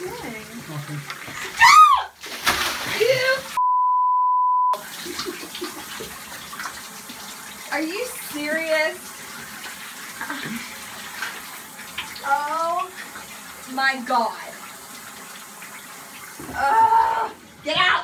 doing? Okay. Are you serious? Oh my god. Ugh. Get out!